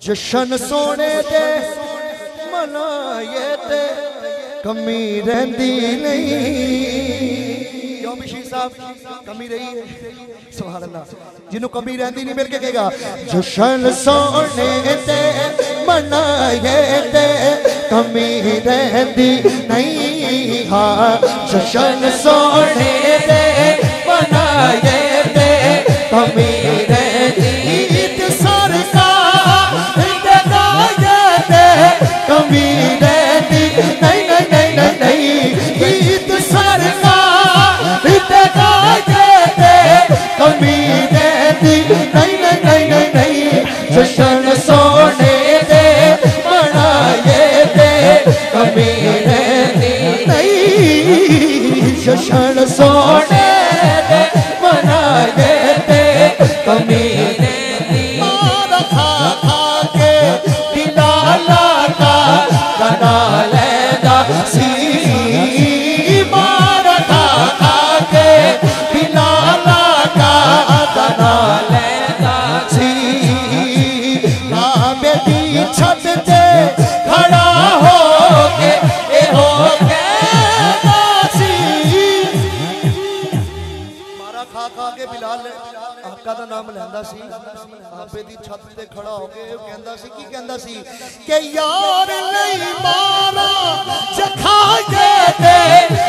جشن سونے دے منائے تے، کمی رہندی نہیں۔ کیوں بشیر صاحب، کمی رہی ہے۔ سبحان اللہ۔ جنہوں کمی رہندی نہیں، مل کے کہے گا، جشن سونے تے منائے تے، کمی رہندی نہیں۔ ہاں جشن سونے تے جشن سونے دے منائے دے کمینے رکھا کھا کے دلالا کا کنا لیدہ نام لیندا سی آپے دی چھت تے کھڑا ہو کے وہ کہندا سی کی کہندا سی کہ یار نہیں مارا چکھا کے تے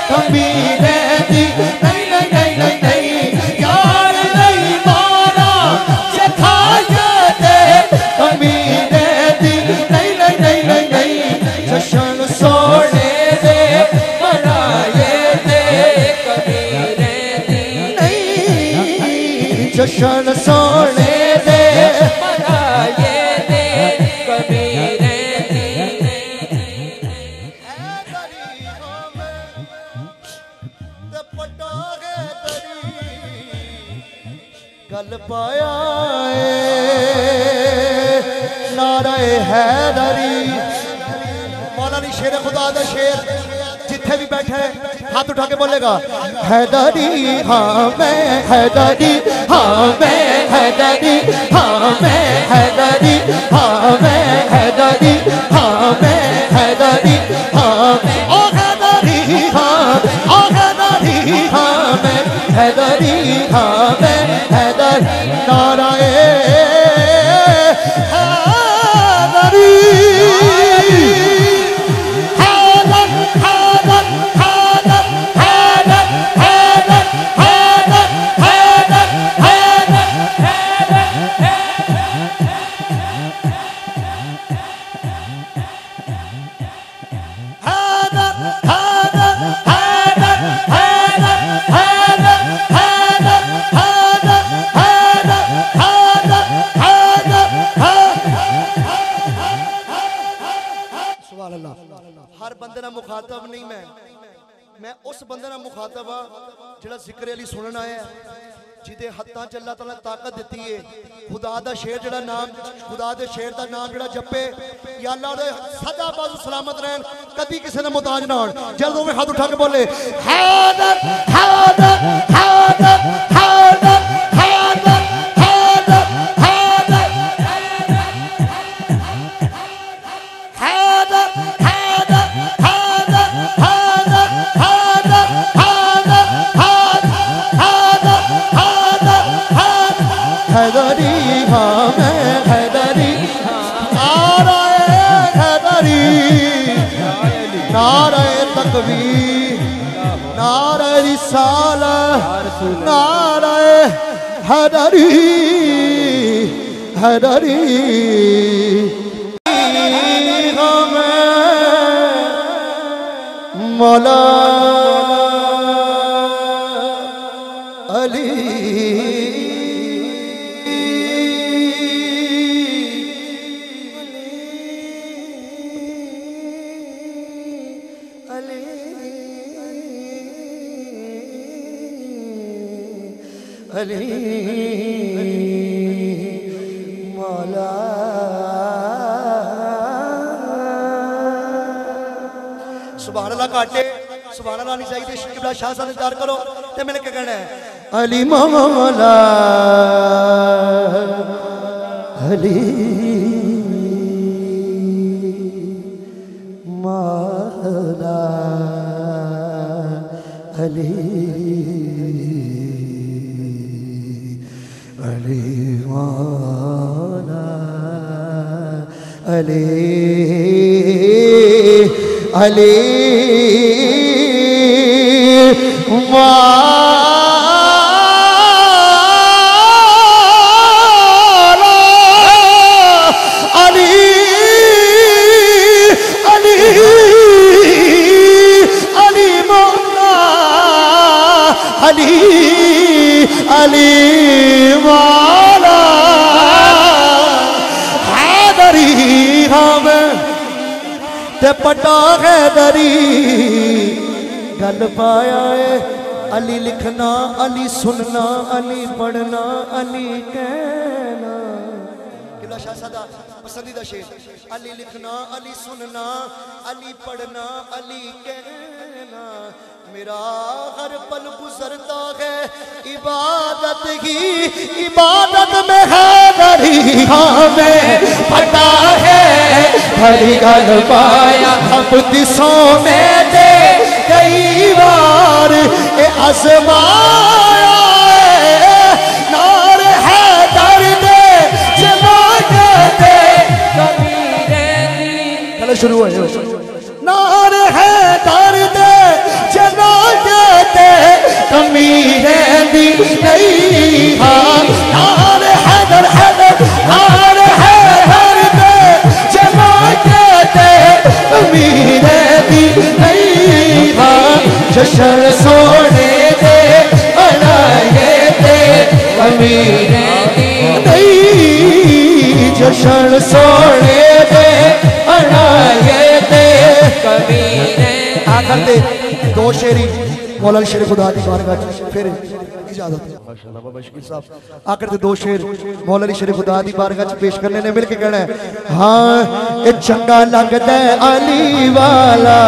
کمی رہتی نہیں نہیں نہیں نہیں نہیں یار نہیں مارا چکھا کے تے کمی رہتی نہیں نہیں نہیں نہیں نہیں جشن سونے ਦਰਸ਼ਨ ਸੋਹਣੇ ਦੇ। ਪਰਾਏ ਦੇ ਕਬੀਰ ਗੱਲ ਪਾਇਆ ਏ। ਨਾਰੇ ਹੈਦਰੀ। ਸ਼ੇਰ ਖੁਦਾ ਦਾ ਸ਼ੇਰ। ਜਿੱਥੇ ਵੀ ਬੈਠਾ ਹੈ ہاتھ اٹھا کے بولے گا، حیدری ہاں میں حیدری ہاں میں حیدری ہاں میں حیدری ہاں میں حیدری ہاں میں حیدری اللہ. ہر بندے نہ مخاطب نہیں میں. میں اس بندے نہ مخاطب ہاں جڑا ذکر علی سنن آیا ہے جدے ہتھاں چ اللہ تعالی طاقت دتی ہے. خدا دا شیر جڑا نام، خدا دے شیر دا نام جڑا جپے، یا اللہ دے سدا باز سلامت رہن، کدی کسے دا محتاج نہ ہون. جدوں میں ہاتھ اٹھا کے بولے حیدر حیدر حیدر حیدری نعرہ تکبیر نعرہ رسالہ نعرہ حیدری حیدری مولا علی سبحان اللہ کاٹے سبحان اللہ نہیں چاہیے شکبلا شاہ صاحب انتظار کرو تے میں نے کیا کہنا ہے۔ علی مولا علی مولا، علی علی مولا۔ علی علی مولا تے پٹا حیدری گل پایا ہے علی لکھنا علی سننا علی پڑھنا علی کہنا قبلہ شاہ صدا پسندیدہ شیر علی لکھنا علی سننا علی پڑھنا علی کہنا میرا ہر پل گزرتا ہے عبادت ہی عبادت میں ہے ہے ہری پایا اب دسوں میں دے کئی بار۔ اے ازمایا نار ہے درد جلا کہتے چلے شروع ہے نار ہے درد جلا کہتے کمی رہنی نہیں ہاں نار ہے در ہے نہیں جشن سونے دے بنائے دے۔ آخر دے۔ دو شیری۔ مولا شیر خدا دی بارگاہ پھر اجازت۔ ماشاءاللہ بابا شکیل صاحب۔ آخر دے دو شیر۔ مولا علی شیر خدا دی بارگاہ پیش کرنے نے مل کے کہنا ہے ہاں اے چنگا لگدا ہے علی والا۔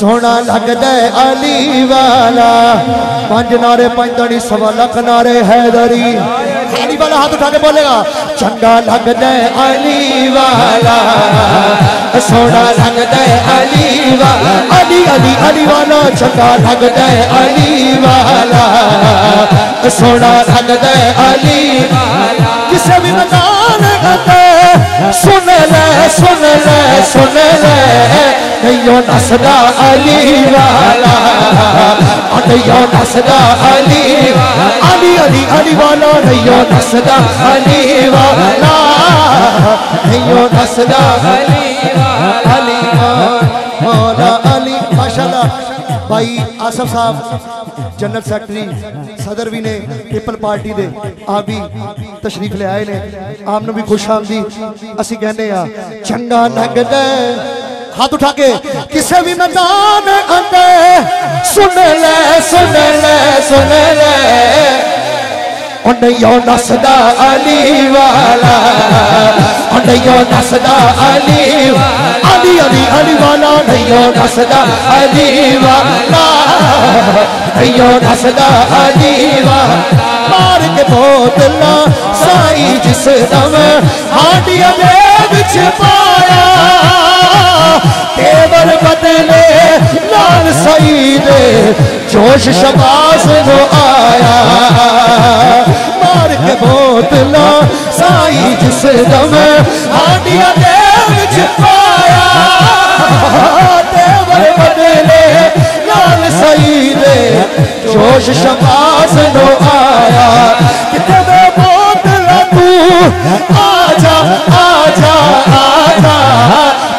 سونا لگدا ہے علی والا۔ پنج نعرے، پنج دڑی سوا لکھ نعرے حیدری۔ علی والا ہاتھ اٹھا کے بولے گا، چنگا لگدا ہے علی والا۔ سونا لگدا ہے علی والا۔ علی علی علی والا، چنگا لگدا ہے علی والا۔ سونا لگدا ہے علی والا۔ کسے بھی میدان گتے سن سن لے سن لے نہیں نسدا علی والا۔ نہیں نسدا علی علی علی علی والا نہیں نسدا علی والا۔ نہیں نسدا علی علی مولا علی، ماشاءاللہ۔ بھائی آصف صاحب، جنرل سیکٹری صدر بھی نے پیپل پارٹی دے آپ بھی تشریف لے آئے نے۔ آپ نے بھی خوش آمدی اسی کہنے ہاں چنگا لگدا ہے۔ ہاتھ اٹھا کے، کسے بھی میدان اندے سن لے سن لے سن لے۔ انہیوں نسدا علی والا انہیوں نسدا علی والا علی علی علی والا انہیوں نسدا علی والا انہیوں نسدا علی والا مار کے بوتلا سائی جس دم ہاڈیاں دے وچ پایا تیور بدلے لال سعید جوش شباز وہ آیا مار بوتلا سائی جس دم ہاڈیاں دیو چھپایا پایا۔ بدلے لال سائی دے جوش شباز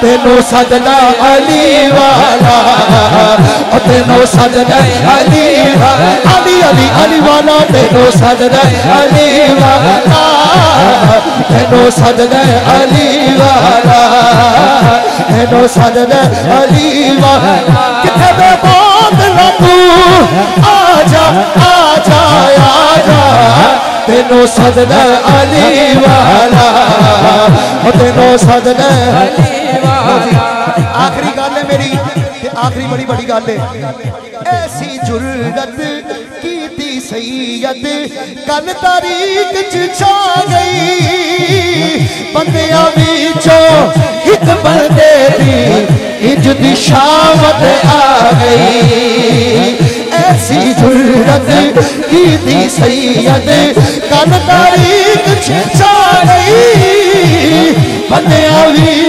تینو سجدہ علی والا تینو سجدہ علی والا۔ علی علی علی والا، تینو سجدہ علی والا۔ تینو سجدہ علی والا۔ تینو سجدہ علی والا۔ کتے بے بات نہ تو، آجا آجا آجا۔ تینو سجدہ علی والا۔ تینو سجدہ علی آخری گل ہے میری آخری بڑی بڑی گل ہے۔ ایسی جرت کی تھی سید کل تاریخ چا گئی۔ بندیاں وچوں ایک بندے دی اج شامت آ گئی۔ ایسی جرت کی دی سید کل تاریخ چا گئی۔ بندیاں وچوں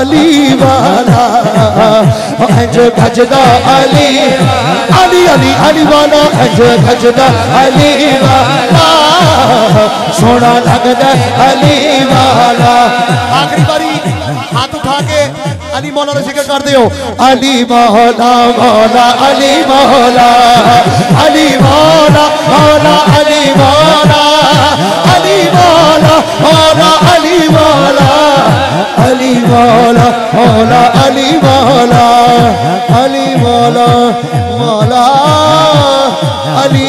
علی والا۔ انج گجدا علی علی علی علی والا۔ انج گجدا علی والا۔ سونا لگدا علی والا۔ آخری باری ہاتھ اٹھا کے علی مولا کا ذکر کر دیو۔ علی مولا مولا، علی مولا۔ علی مولا مولا، علی مولا۔ علی مولا مولا، علی مولا۔ علی مولا۔ মৌলা আলী মৌলা আলী মৌলা মৌলা আলী